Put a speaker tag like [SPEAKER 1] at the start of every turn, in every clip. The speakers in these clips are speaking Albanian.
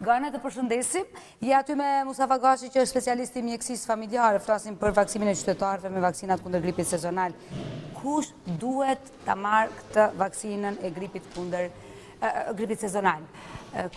[SPEAKER 1] Gane të përshëndesim, je aty me Mustafa Gashi që është specialist i mjekësisë familjare, flasim për vaksimin e qytetarëve me vaksinat kundër gripit sezonal. Kush duhet ta marrë këtë vaksinën e gripit kundër gripit sezonal,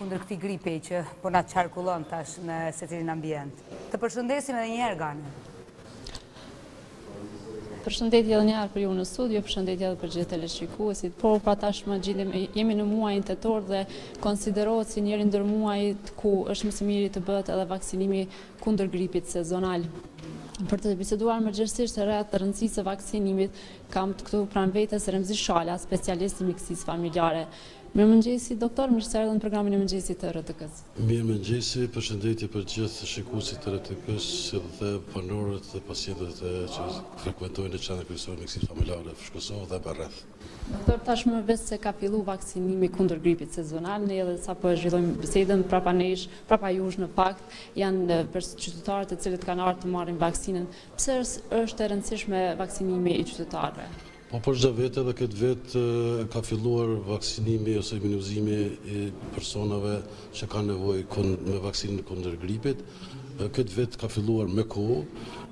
[SPEAKER 1] kundër këtij gripi që po na qarkullon tash në secilin ambient? Të përshëndesim edhe një herë Gane.
[SPEAKER 2] Përshëndetje edhe një herë për ju në studio, përshëndetje edhe për gjithë teleshikuesit. Po, pra tashmë veç jemi në muajin tetor dhe konsiderohet si njëri ndër muajit ku është më së miri të bëhet edhe vaksinimi kundër gripit sezonal. Për të biseduar më gjërësisht rreth rëndësisë së vaksinimit, kam këtu pranë vetes Remzi Shala, specialist i mjekësisë familjare. Mirëmëngjesi, doktor, mirë se erdhët në programin e mëngjesit të RTK-s.
[SPEAKER 3] Mirëmëngjesi, përshëndetje për gjithë shikuesit e RTK-s, si dhe banorët dhe pacientët që frekuentojnë në Qendrën Kryesore të Mjekësisë Familjare në Fushë-Kosovë dhe me
[SPEAKER 2] rreth. Doktor, tashmë veç se ka fillu vaksinimi kundër gripit sezonal, ne edhe sa po e zhvillojmë bisedën prapa nesh, prapa jush në fakt, janë qytetarët të cilët kanë ardhë të marrin vaksinën. Pse është e rëndësishme vaksinimi i qytetarëve?
[SPEAKER 3] Po, si për çdo vit edhe këtë vit ka filluar vaksinimi ose imunizimi i personave që kanë nevojë me vaksinën kundër gripit. Këtë vit ka filluar me kohë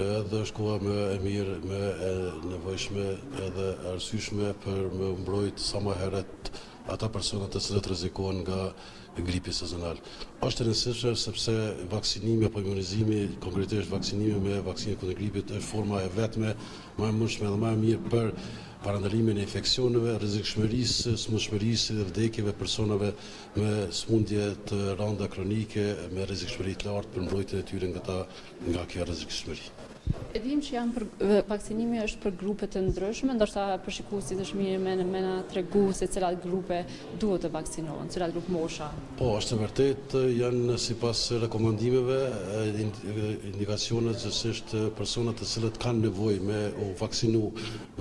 [SPEAKER 3] edhe është koha më e mirë, më e nevojshme edhe e arsyeshme për me u mbrojtë sa më herët ata persona të cilët rrezikohen nga gripi sezonal. Është e rëndësishme sepse vaksinimi apo imunizimi, konkretisht vaksinimi me vaksinën kundër gripit është forma e vetme ma e mundshme edhe ma e mirë për parandalimin e infeksioneve, rrezikshmërisë, smundshmërisë dhe vdekjeve te personave me smundje të randa kronike me rrezikshmëri të lartë për mbrojtjen e tyre nga kjo nga kjo rrezikshmëri.
[SPEAKER 2] E dimë që janë pra vaksinimi është për grupe të ndryshme, ndoshta për shikuesit është mirë me me na tregu se cilat grupe duhet të vaksinohen, cilat grupmosha?
[SPEAKER 3] Po, është e vërtetë, janë sipas rekomandimeve, indikacionet gjithsesi personat të cilët kanë nevojë me u vaksinu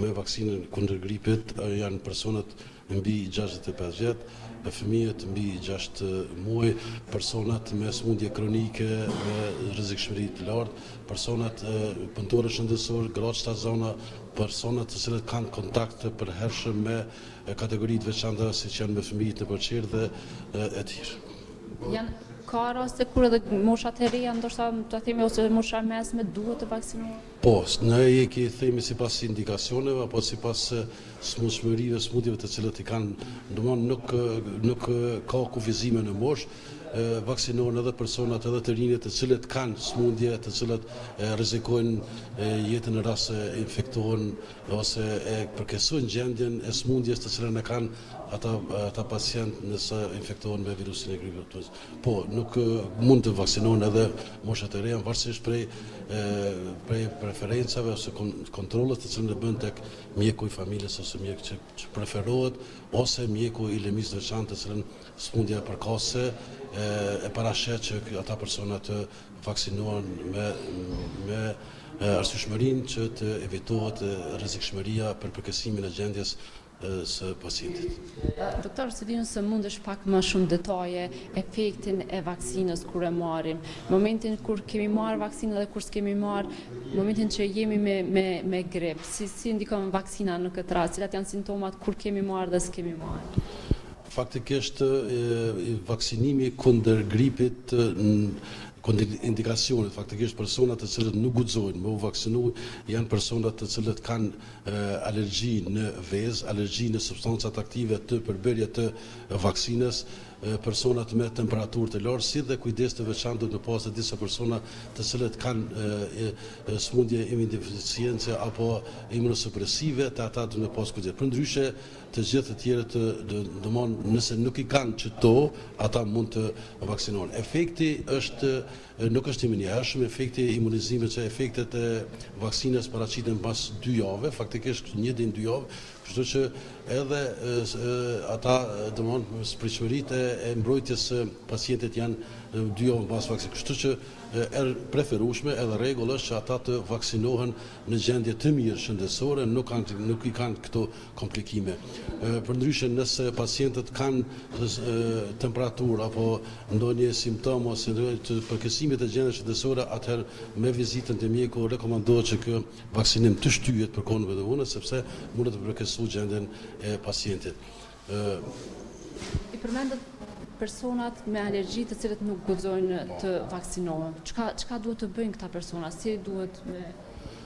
[SPEAKER 3] me vaksinën kundër gripit janë personat mbi gjashtëdhjetë e pesë vjet, fëmijët mbi gjashtë muaj, personat me sëmundje kronike me rrezikshmëri të lartë, personat punëtorë shëndetësorë, gratë shtatzëna, personat të cilët kanë kontakt të përhershëm me kategori të veçanta siç janë me fëmijët nëpër çerdhe e tjerë.
[SPEAKER 2] Ka raste kur edhe moshat e reja ndoshta ta themi ose mosha e mesme duhet të vaksinohen?
[SPEAKER 3] Po, ne i themi sipas indikacioneve apo sipas smundshmërive, smundjeve të cilat i kanë, domthonë nuk nuk ka kufizime në moshë, vaksinohen edhe personat edhe të rinjët të cilët kanë smundje të cilat rrezikojnë jetën në rast se infektohen ose e përkeqësojnë gjendjen e sëmundjes të cilën e kanë ata ata pacientë nëse infektohen me virusin e gripit të Po, ashtu mund të vaksinohen edhe moshat e reja varësisht prej prej preferencave ose kontrollit të cilën e bën tek mjeku i familjes ose mjek që, që preferohet ose mjeku i lëmisë të veçantë të cilën sëmundja përkatëse e, e parasheh që ata persona të vaksinohen me arsyeshmërinë që të evitohet rrezikshmëria për përkeqësimin e gjendjes së pacientit.
[SPEAKER 2] Doktor, s'di nëse mundesh pak më shumë detaje efektin e vaksinës kur e marrim, momentin kur kemi marrë vaksinën dhe kur s'kemi marrë, momentin që jemi me me me grip, si si ndikon vaksina në këtë rast, cilat janë simptomat kur kemi marrë dhe s'kemi marrë?
[SPEAKER 3] Faktikisht, vaksinimi kundër gripit, kundërindikacionet, faktikisht personat të cilët nuk guxojnë me u vaksinu janë persona të cilët kanë alergji në vezë, alergji në substancat aktive në përbërje të vaksinës, personat me temperaturë të lartë, si dhe kujdes të veçantë duhet me pasë te disa persona të cilët kanë sëmundje imunodeficience apo imunosupresive, te ata duhet me pasë kujdes. Përndryshe, Të gjithë të tjerët domon nëse nuk i kanë qëto ata mund të vaksinohen. Efekti është nuk është i menjëhershëm efekti i imunizimit që efektet e vaksinës paraqiten pas dy jave, faktikisht një deri dy javë, kështu që edhe ata domon pritshmëritë e, e mbrojtjes së pacientit janë dy javë pas vaksinës. Kështu që e preferueshme edhe rregull është që ata të vaksinohen në gjendje të mirë shëndetësore, nuk kanë nuk i kanë këto komplikime. Përndryshe, nëse pacientët kanë temperaturë apo ndonjë simptomë ose të përkeqësimit të gjendjes shëndetësore, atëherë me vizitën te mjeku rekomandohet që ky vaksinim të shtyhet për kohën më të vonë, sepse mundet të përkeqësojë gjendjen e pacientit.
[SPEAKER 2] I përmendët personat me alergji të cilët nuk guxojnë të vaksinohen. Çka çka duhet të bëjnë këta persona, si duhet me.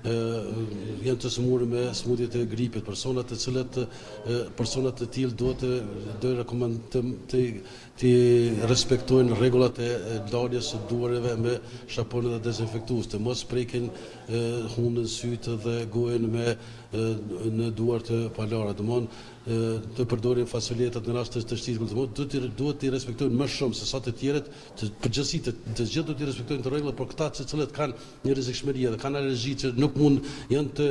[SPEAKER 3] janë të sëmurë me smundje të gripit, persona të cilët persona të tillë duhet të do i rekomandojmë të t'i respektojnë rregullat e larjes së duareve me sapun dhe dezinfektues, të mos prekin hundën sytë dhe gojën me në duar të palara, do të përdorin faculetat në rast të teshtitjes, do të duhet t'i respektojnë më shumë se sa të tjerët Në përgjithësi të gjithë duhet t'i respektojnë këto rregulla, por këta të cilët kanë një rrezikshmëri edhe kanë alergji që nuk mund janë të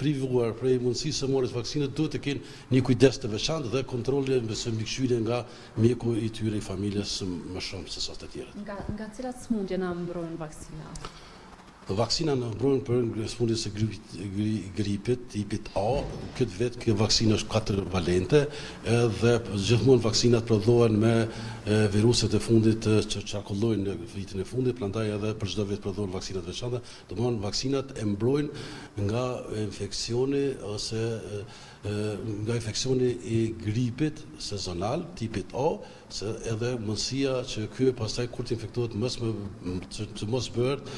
[SPEAKER 3] privuar prej mundësisë së marrjes vaksinës duhet të kenë një kujdes të veçantë dhe kontrolle ose mbikëqyrje nga mjeku i tyre i familjes më shumë se sa të tjerët.
[SPEAKER 2] Nga nga cilat sëmundje na mbrojnë vaksinat?
[SPEAKER 3] Vaksina na mbron për smundjet e gripit, tipit A. Këtë vit kjo vaksinë është katër valente dhe gjithmonë vaksinat prodhohen me viruset e fundit që qarkullojnë në vitin e fundit, prandaj edhe për çdo vit prodhohen vaksina të veçanta. Domethënë vaksinat e mbrojnë nga infeksioni ose nga infeksioni i gripit sezonal, tipit A. se edhe mundësia që ky pastaj kur të infektohet mos më të mos bëhet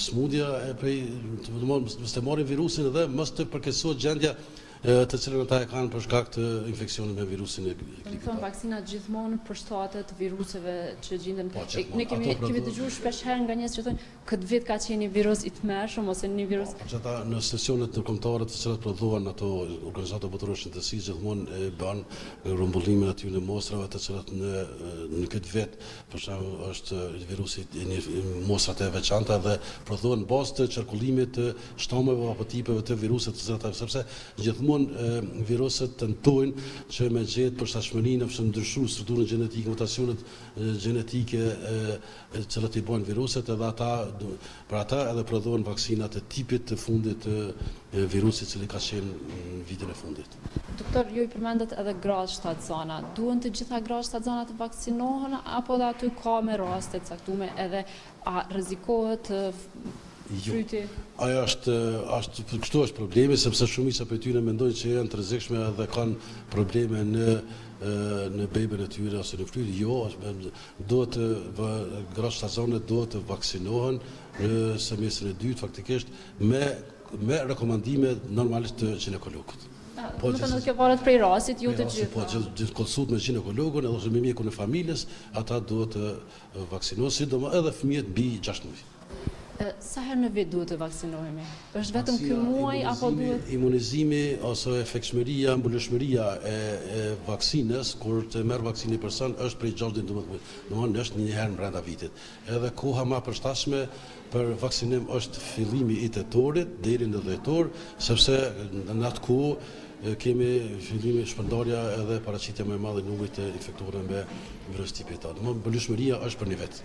[SPEAKER 3] smundja e prej të domethënë mos të marrin virusin dhe mos të përkeqësohet gjendja të cilën ata e kanë për shkak të infeksionit me virusin e gripit.
[SPEAKER 2] Domethënë vaksina gjithmonë përshtatet viruseve që gjinden. Po, ne kemi kemi dëgjuar shpesh herë nga njerëz që thonë Këtë vit ka qenë një virus i tmerrshëm ose një virus.
[SPEAKER 3] Po, që ata në sesionet ndërkombëtare të cilat prodhohen ato Organizata Botërore e Shëndetësisë gjithmonë e bënë grumbullimin atyne mostrave të cilat në në këtë vit për shembull është virusi i një mostrat e veçanta dhe prodhohen në bazë të qarkullimit të shtameve apo tipeve të viruseve të cilat apo sepse gjithmonë viruset tentojnë që me gjetë përshtatshmërinë ose ndryshu strukturën gjenetike mutacionet gjenetike të cilët i bojnë viruset edhe ata për ata edhe prodhohen vaksinat e tipit të fundit të virusit i cili ka qenë në vitin e fundit.
[SPEAKER 2] Doktor, ju i përmendët edhe gratë shtatzana. Duhen të gjitha gratë shtatzana të vaksinohen, apo dhe aty ka me raste të caktume edhe a rrezikohet të
[SPEAKER 3] jo. fryti? Jo. Aja është, është, kështu është problemi, sepse shumica prej tyre mendojnë që janë të rrezikshme dhe kanë probleme në në bebën e tyre ose në fryti. Jo, është, Duhet të vë gratë shtatzana duhet të vaksinohen në semestrin e dytë faktikisht me me rekomandime normalisht të gjinekologut.
[SPEAKER 2] Po gjithnjë kjo varet prej rastit, jo të gjithë.
[SPEAKER 3] Po gjithë gjithë konsult me gjinekologun edhe ose me mjekun e familjes, ata duhet të vaksinohen sidomos edhe fëmijët mbi gjashtë muaj.
[SPEAKER 2] Sa herë në vit duhet të vaksinohemi? Është vetëm ky muaj apo duhet?
[SPEAKER 3] Vaksina, imunizimi ose efektshmëria, mbulueshmëria e vaksinës, kur të merr vaksinë një person, është prej gjashtë deri në dymbëdhjetë muaj. Domethënë është një herë brenda vitit. Edhe koha më e përshtatshme për vaksinim është fillimi i tetorit deri në dhjetor, sepse në atë kohë kemi fillimi shpërndarja edhe paraqitja më e madhe e numrit të infektuarve me virus tipit A. Domethënë mbulueshmëria është për një vit.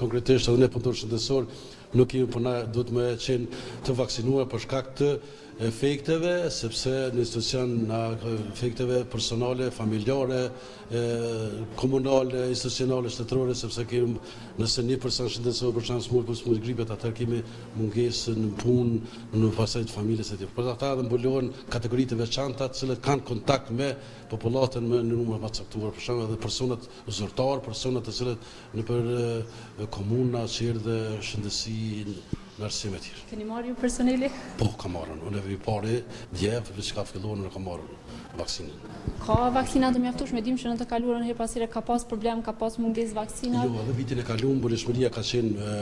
[SPEAKER 3] Konkretisht edhe ne punëtorët shëndetësorë nuk kemi por na duhet me qenë të vaksinuar për shkak të efekteve, sepse në institucion na efekteve personale, familjare, komunale, institucionale, shtetërore, sepse kemi nëse një person shëndetësor për shembull smuret prej gripit, atëherë kemi mungesë në punë, në pasojë të familjes etj. Për ata edhe mbulohen kategori të veçanta, të cilët kanë kontakt me popullatën me një numër të caktuar, për shembull edhe personat zyrtarë, personat të cilët Nëpër komunë në qerdhe shëndetësi në arsim etj.
[SPEAKER 2] Keni marrë ju personeli?
[SPEAKER 3] Po, kam marrë unë. Unë jam i pari dje veç ka filluar unë kam marrë vaksinën.
[SPEAKER 2] Ka vaksina të mjaftueshme, dimë që në të kaluarën herë pas here ka pas problem, ka pas mungesë vaksinash.
[SPEAKER 3] Jo, edhe vitin e kaluar mbulueshmëria ka qenë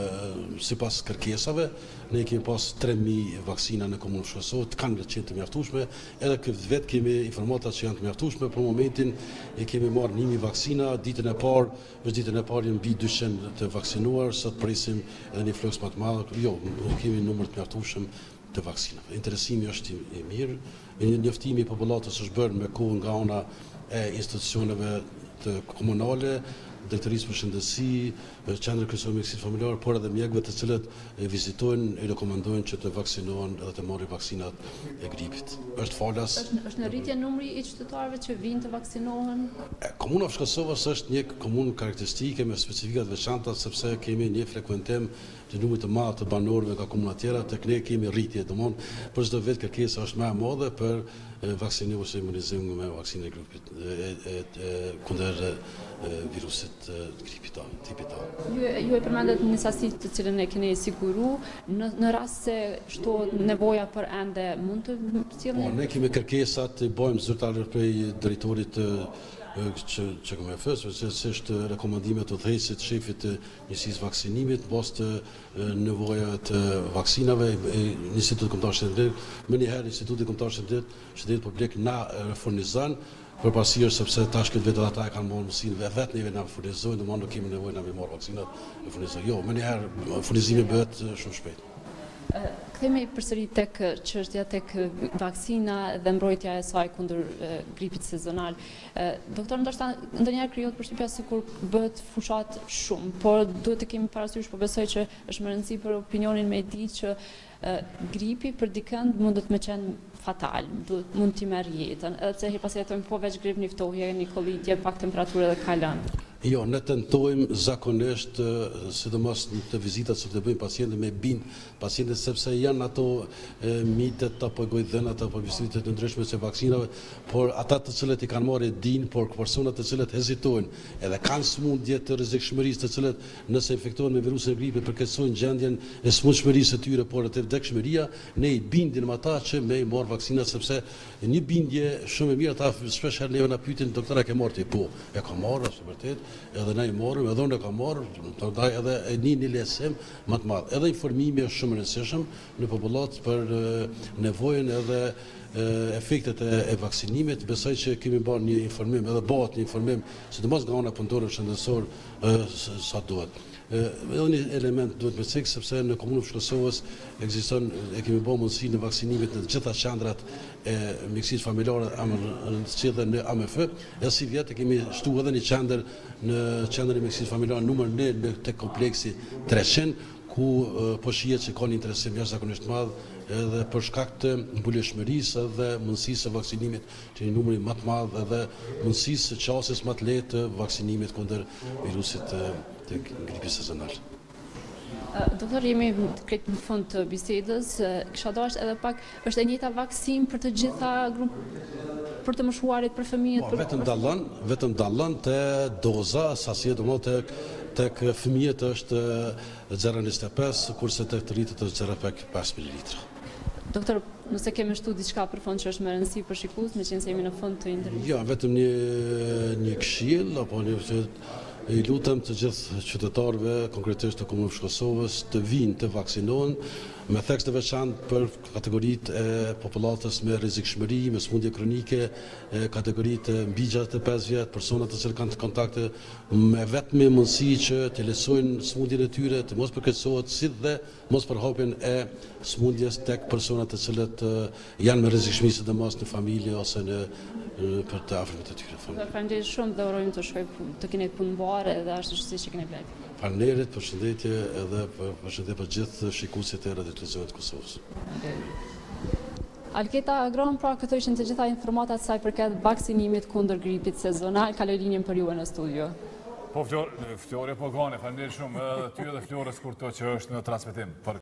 [SPEAKER 3] sipas kërkesave, ne kemi pas tre mijë vaksina në komunën e Fushë Kosovës, dhe kanë qenë të mjaftueshme, edhe këtë vit kemi informata që janë të mjaftueshme, për momentin i kemi marrë një mijë vaksina, ditën e parë Për ditën e parë janë mbi dyqind të vaksinuar, sot presim edhe një fluks më të madh, jo, kemi numër të mjaftueshëm të vaksinave. Interesimi është i mirë, njoftimi i popullatës është bërë me kohë nga ana e institucioneve komunale, Drejtorisë për Shëndetësi, Qendrës Kryesore të Mjekësisë Familjare, por edhe mjekëve të cilët i vizitojnë, i rekomandojnë që të vaksinohen dhe të marrin vaksinat e gripit. Është falas.
[SPEAKER 2] Është në rritje numri i qytetarëve që vijnë të vaksinohen?
[SPEAKER 3] Komuna e Fushë Kosovës është një komunë karakteristike me specifika të veçanta sepse kemi një frekuentim të numrit të madh të banorëve nga komunat tjera, tek ne kemi rritje, domthon për çdo vit kërkesa është më e madhe për vaksinim ose imunizim me vaksinën e gripit, e kundër virusit. të gripit A, tipit A.
[SPEAKER 2] Ju e përmendët një sasi të cilën e keni siguru, në rast se shtohet nevoja për ende, mund të cilën?
[SPEAKER 3] Po, ne kemi kërkesat, i bojmë zyrtare prej drejtorit të QKMF-së, sipas rekomandimeve të udhëheqësit shefit të njësisë së vaksinimit, në bazë të nevojave të vaksinave, Instituti Kombëtar i Shëndetit, menjëherë Instituti Kombëtar i Shëndetit, Shëndetit Publik na furnizon, Për parësi është sepse tash këtë vit edhe ata e kanë marrë përsipër dhe vetë neve na furnizojnë, domethënë nuk kemi nevojë na me marrë vaksinat, na furnizojnë. Jo, menjëherë furnizimi bëhet shumë shpejt.
[SPEAKER 2] Kthehemi përsëri tek çështja tek vaksina dhe mbrojtja e saj kundër gripit sezonal. Doktor, ndoshta ndonjëherë krijohet përshtypja sikur bëhet fushatë shumë, por duhet të kemi parasysh, po besoj që është me rëndësi për opinionin me di që Gripi për dikënd mundet me qenë fatal, mund t'i marrë jetën, edhe pse herë pas here thonë po veç grip një ftohje, një kollitje, pak temperaturë dhe kalon.
[SPEAKER 3] Jo, ne tentojmë zakonisht, sidomos në këto vizita që do i bëjmë pacientëve me bind pacientin sepse janë ato mitet apo gojëdhënat apo historitë të ndryshme të vaksinave, por ata të cilët i kanë marrë e dinë, por personat të cilët hezitojnë edhe kanë sëmundje të rrezikshmërisë të cilat Nëse infektohen me virusin e gripit përkeqësojnë gjendjen e sëmundshmërisë së tyre por edhe vdekshmëria, ne i bindim ata që me i marrë vaksinat sepse është një bindje shumë e mirë ata shpesh herë neve na pyetin doktor a ke marrë ti? Po, e kam marrë është e vërtetë, edhe na i morëm edhe unë e kam marrë, prandaj edhe e nin një lehtësim më të madh. Edhe informimi është shumë i rëndësishëm në popullatë për nevojën edhe efektet e vaksinimit, besoj që kemi bërë një informim edhe bëhet një informim sidomos nga ana e punëtorëve shëndetësorë, sa duhet. Edhe një element duhet me cek sepse në komunën e Fushë Kosovës ekziston e kemi bërë mundësinë e vaksinimit në të gjitha qendrat e mjekësisë familjare si dhe në AMF, edhe sivjet e kemi shtu edhe një qendër në qendrën e mjekësisë familjare numër një në tek kompleksi treqind ku po shihet se ka një interesim jashtëzakonisht i madh edhe për shkak të mbulueshmërisë edhe mundësisë së vaksinimit të një numri më të madh edhe mundësisë së qasjes më të lehtë të vaksinimit kundër virusit të gripit sezonal.
[SPEAKER 2] Doktor, jemi këtu në fund të bisedës, kisha dashtë edhe pak, është e njëta vaksinë për të gjitha grupet, për të moshuarit, për fëmijët?
[SPEAKER 3] Po, për... vetëm dallon, vetëm dallon te doza, sasia domethënë tek fëmijët është 0.25, kurse tek të rriturit është 0.5 ml.
[SPEAKER 2] Doktor, nëse keni me shtu diçka për fund që është me rëndësi për shikuesit, meqenëse jemi në fund të intervistës.
[SPEAKER 3] Jo, vetëm një, një këshillë, apo një që i lutem të gjithë qytetarëve, konkretisht të komunës Fushë Kosovës, të vijnë të vaksinohen, me theks të veçantë për kategoritë e popullatës me rrezikshmëri, me sëmundje kronike, kategoritë e mbi 65 vjet, personat të cilët kanë të kontakte, me vetmen mundësi që të lehtësojnë sëmundjen e tyre, të mos përkeqësohet, si dhe mospërhapjen e sëmundjes tek persona të cilët janë me rrezikshmëri sidomos në familje ose nëpër të afërmit të tyre.
[SPEAKER 2] Faleminderit shumë dhe urojmë të shkoj të keni punë të mbarë dhe ashtu siç e keni
[SPEAKER 3] vlerë. Faleminderit, përshëndetje edhe përshëndetje për gjithë shikuesit e Radio Televizionit të Kosovës.
[SPEAKER 2] Alketa, Agron, pra këto ishin të gjitha informatat sa i përket vaksinimit kundër gripit sezonal. Kaloj linjën për ju në studio.
[SPEAKER 4] Po Flore, Flore, po Gane, faleminderit shumë edhe ty edhe Flores kur to që është në transmetim për